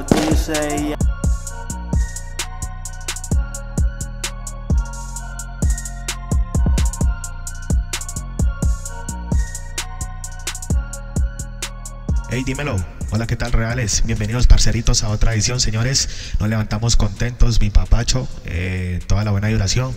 Yo, dice, Hey, dímelo. Hola, ¿qué tal, Reales? Bienvenidos, parceritos, a otra edición, señores. Nos levantamos contentos, mi papacho, eh, toda la buena vibración.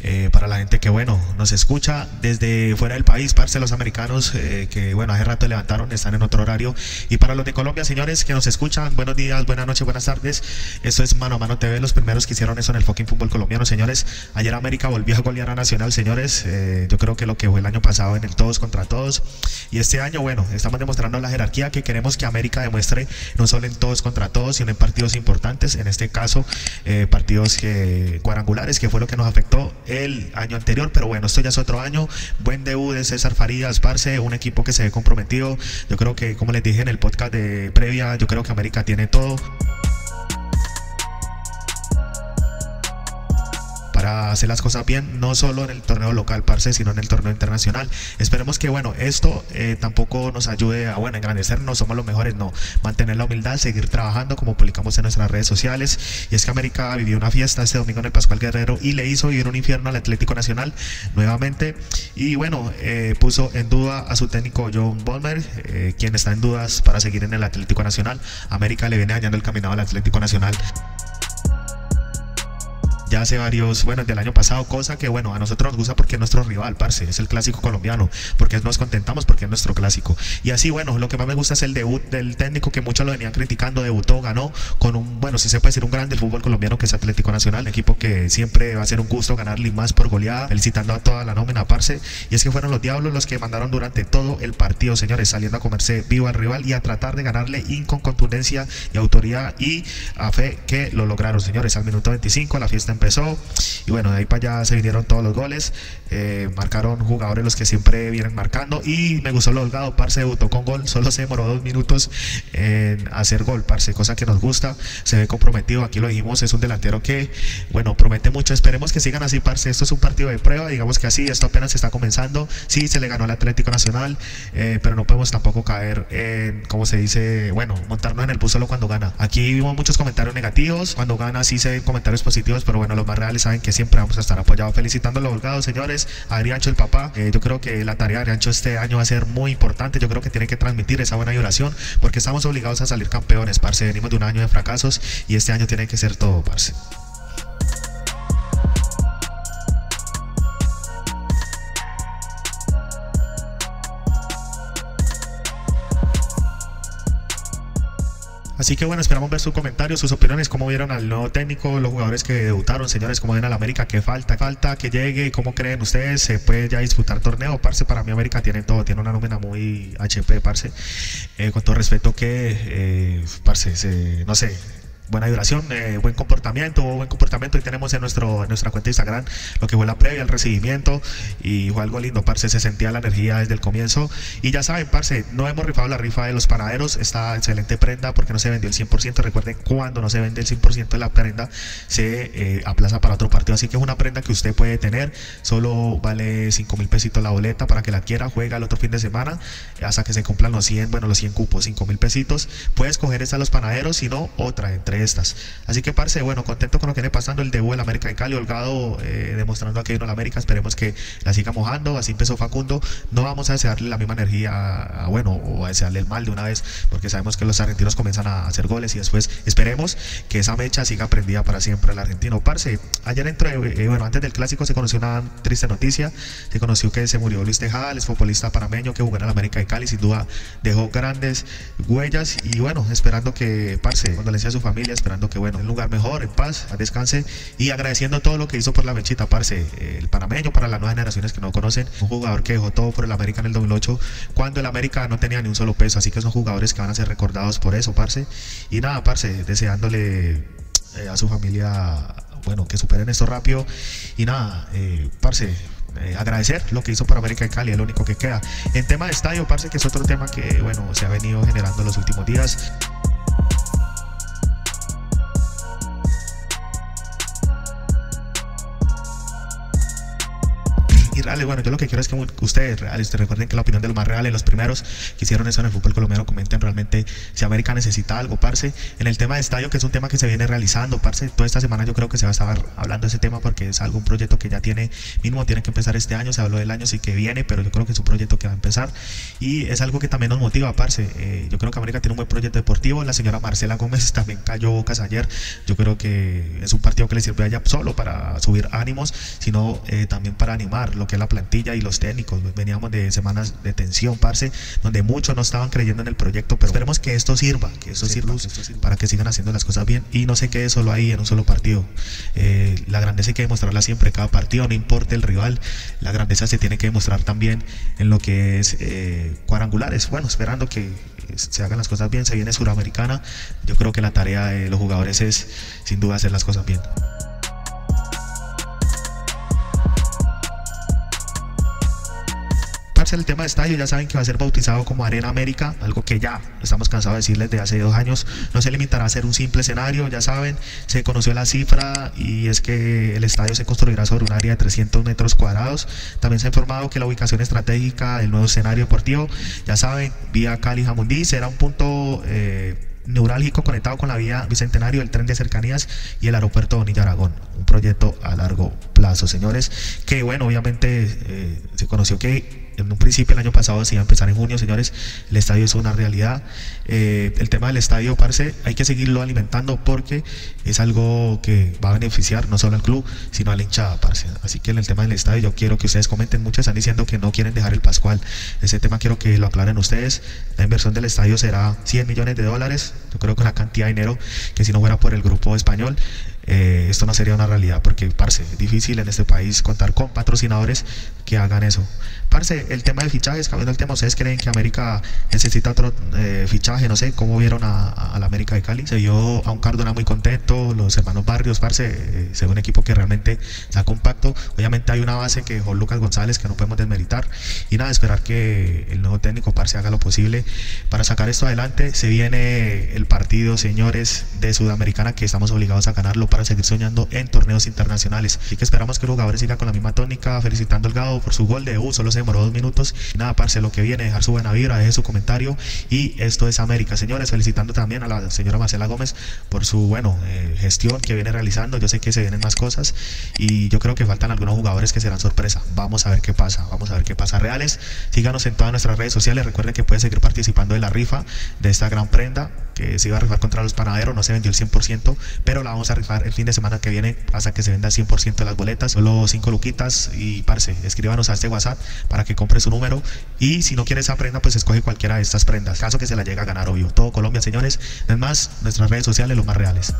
Eh, para la gente que, bueno, nos escucha desde fuera del país, parce, los americanos eh, que, bueno, hace rato levantaron, están en otro horario. Y para los de Colombia, señores, que nos escuchan, buenos días, buenas noches, buenas tardes. Esto es Mano a Mano TV, los primeros que hicieron eso en el fucking fútbol colombiano, señores. Ayer América volvió a golear a Nacional, señores. yo creo que lo que fue el año pasado en el todos contra todos. Y este año, bueno, estamos demostrando la jerarquía que queremos que América demuestre no solo en todos contra todos, sino en partidos importantes, en este caso eh, partidos que, cuadrangulares, que fue lo que nos afectó el año anterior, pero bueno, esto ya es otro año, buen debut de César Farías, Parce, un equipo que se ve comprometido, yo creo que como les dije en el podcast de previa, yo creo que América tiene todo. Para hacer las cosas bien, no solo en el torneo local, parce, sino en el torneo internacional. Esperemos que, bueno, esto eh, tampoco nos ayude a, bueno, engrandecernos, somos los mejores, no, mantener la humildad, seguir trabajando como publicamos en nuestras redes sociales. Y es que América vivió una fiesta este domingo en el Pascual Guerrero y le hizo vivir un infierno al Atlético Nacional nuevamente. Y bueno, eh, puso en duda a su técnico John Bolmer, eh, quien está en dudas para seguir en el Atlético Nacional. América le viene dañando el caminado al Atlético Nacional ya hace varios, bueno, del año pasado, cosa que, bueno, a nosotros nos gusta porque es nuestro rival, parce, es el clásico colombiano, porque nos contentamos porque es nuestro clásico. Y así, bueno, lo que más me gusta es el debut del técnico que muchos lo venían criticando, debutó, ganó con un, bueno, si se puede decir un grande del fútbol colombiano que es Atlético Nacional, equipo que siempre va a ser un gusto ganarle más por goleada, felicitando a toda la nómina, parce, y es que fueron los diablos los que mandaron durante todo el partido, señores, saliendo a comerse vivo al rival y a tratar de ganarle con contundencia y autoridad y a fe que lo lograron, señores, al minuto 25 la fiesta empezó. Y bueno, de ahí para allá se vinieron todos los goles, eh, marcaron jugadores los que siempre vienen marcando. Y me gustó lo holgado, Parce debutó con gol, solo se demoró dos minutos en hacer gol, Parce, cosa que nos gusta, se ve comprometido, aquí lo dijimos, es un delantero que, bueno, promete mucho, esperemos que sigan así, Parce, esto es un partido de prueba, digamos que así, esto apenas está comenzando, sí, se le ganó al Atlético Nacional, eh, pero no podemos tampoco caer en, como se dice, bueno, montarnos en el bus solo cuando gana. Aquí vimos muchos comentarios negativos, cuando gana sí se ven comentarios positivos, pero bueno, los más reales saben que siempre vamos a estar apoyados. Felicitando a los holgados, señores, a Adriancho el papá. Eh, yo creo que la tarea de Adriancho este año va a ser muy importante. Yo creo que tiene que transmitir esa buena vibración porque estamos obligados a salir campeones, parce. Venimos de un año de fracasos y este año tiene que ser todo, parce. Así que bueno, esperamos ver sus comentarios, sus opiniones, cómo vieron al nuevo técnico, los jugadores que debutaron, señores, cómo ven al América, qué falta, falta, que llegue, cómo creen ustedes, se puede ya disputar torneo, parce, para mí América tiene todo, tiene una nómina muy HP, parce, eh, con todo respeto que, eh, parce, se, no sé, buena duración, eh, buen comportamiento, buen comportamiento. Y tenemos en, nuestro, nuestra cuenta de Instagram lo que fue la previa, el recibimiento. Y fue algo lindo, parce. Se sentía la energía desde el comienzo. Y ya saben, parce, no hemos rifado la rifa de los panaderos. Está excelente prenda porque no se vendió el 100%. Recuerden, cuando no se vende el 100% de la prenda, se eh, aplaza para otro partido. Así que es una prenda que usted puede tener. Solo vale 5 mil pesitos la boleta para que la quiera. Juega el otro fin de semana hasta que se cumplan los 100, bueno, los 100 cupos, 5 mil pesitos. Puedes coger esta a los panaderos, si no, otra entre estas. Así que, parce, bueno, contento con lo que viene pasando. El debut del América de Cali, Holgado eh, demostrando aquí en la América, esperemos que la siga mojando, así empezó Facundo, no vamos a desearle la misma energía, bueno, o a desearle el mal de una vez, porque sabemos que los argentinos comienzan a hacer goles y después esperemos que esa mecha siga prendida para siempre el argentino. Parce, ayer entró, eh, bueno, antes del clásico se conoció una triste noticia, se conoció que se murió Luis Tejada, el futbolista panameño que jugó en la América de Cali, sin duda dejó grandes huellas y bueno, esperando que, parce, condolencia a su familia, esperando que, bueno, en un lugar mejor, en paz, descanse y agradeciendo todo lo que hizo por la mechita, parce, el panameño para las nuevas generaciones que no conocen, un jugador que dejó todo por el América en el 2008, cuando el América no tenía ni un solo peso, así que son jugadores que van a ser recordados por eso, parce. Y nada, parce, deseándole eh, a su familia, bueno, que superen esto rápido y nada, eh, parce, eh, agradecer lo que hizo por América de Cali, es lo único que queda. En tema de estadio, parce, que es otro tema que, bueno, se ha venido generando en los últimos días. Reales, bueno, yo lo que quiero es que ustedes reales, recuerden que la opinión de los más reales, los primeros que hicieron eso en el fútbol colombiano, comenten realmente si América necesita algo, parce. En el tema de estadio, que es un tema que se viene realizando, parce, toda esta semana yo creo que se va a estar hablando de ese tema porque es algún proyecto que ya tiene, mínimo tiene que empezar este año, se habló del año sí que viene, pero yo creo que es un proyecto que va a empezar y es algo que también nos motiva, parce. Eh, yo creo que América tiene un buen proyecto deportivo, la señora Marcela Gómez también cayó bocas ayer, yo creo que es un partido que le sirve a ella solo para subir ánimos, sino eh, también para animar lo que es la plantilla y los técnicos. Veníamos de semanas de tensión, parce, donde muchos no estaban creyendo en el proyecto, pero esperemos que esto sirva, que esto, sirva, para que sigan haciendo las cosas bien y no se quede solo ahí en un solo partido. Eh, la grandeza hay que demostrarla siempre, cada partido, no importa el rival, la grandeza se tiene que demostrar también en lo que es eh, cuadrangulares. Bueno, esperando que se hagan las cosas bien, se viene Suramericana, yo creo que la tarea de los jugadores es sin duda hacer las cosas bien. El tema de estadio, ya saben que va a ser bautizado como Arena América, algo que ya estamos cansados de decirles de hace dos años. No se limitará a ser un simple escenario, ya saben, se conoció la cifra y es que el estadio se construirá sobre un área de 300 metros cuadrados. También se ha informado que la ubicación estratégica del nuevo escenario deportivo, ya saben, vía Cali Jamundí, será un punto... Eh, neurálgico conectado con la vía Bicentenario, el tren de cercanías y el aeropuerto Bonilla Aragón. Un proyecto a largo señores, que bueno, obviamente eh, se conoció que en un principio el año pasado se iba a empezar en junio, señores, el estadio es una realidad. Eh, el tema del estadio, parce, hay que seguirlo alimentando porque es algo que va a beneficiar no solo al club, sino a la hinchada, parce. Así que en el tema del estadio yo quiero que ustedes comenten, muchos están diciendo que no quieren dejar el Pascual. Ese tema quiero que lo aclaren ustedes. La inversión del estadio será 100 millones de dólares, yo creo que una cantidad de dinero que si no fuera por el grupo español, eh, esto no sería una realidad porque, parce, es difícil en este país contar con patrocinadores que hagan eso. Parce, el tema de fichajes, cambiando el tema, ¿ustedes creen que América necesita otro eh, fichaje? No sé, ¿cómo vieron a, la América de Cali? Se vio a un Cardona muy contento, los hermanos Barrios, parce, eh, se ve un equipo que realmente está compacto. Obviamente hay una base que dejó Lucas González que no podemos desmeritar. Y nada, esperar que el nuevo técnico, parce, haga lo posible para sacar esto adelante. Se viene el partido, señores, de Sudamericana que estamos obligados a ganarlo para seguir soñando en torneos internacionales. Así que esperamos que los jugadores sigan con la misma tónica, felicitando al Gado por su gol de U, solo se demoró dos minutos. nada, parce, lo que viene, dejar su buena vibra, deje su comentario. Y esto es América, señores, felicitando también a la señora Marcela Gómez por su, bueno, eh, gestión que viene realizando. Yo sé que se vienen más cosas y yo creo que faltan algunos jugadores que serán sorpresa. Vamos a ver qué pasa, vamos a ver qué pasa. Reales, síganos en todas nuestras redes sociales. Recuerden que pueden seguir participando de la rifa de esta gran prenda que se iba a rifar contra los panaderos, no se vendió el 100%, pero la vamos a rifar el fin de semana que viene hasta que se venda el 100% de las boletas, solo 5 luquitas y parce, escríbanos a este WhatsApp para que compre su número y si no quiere esa prenda, pues escoge cualquiera de estas prendas, caso que se la llegue a ganar, obvio. Todo Colombia, señores, es más, nuestras redes sociales, los más reales.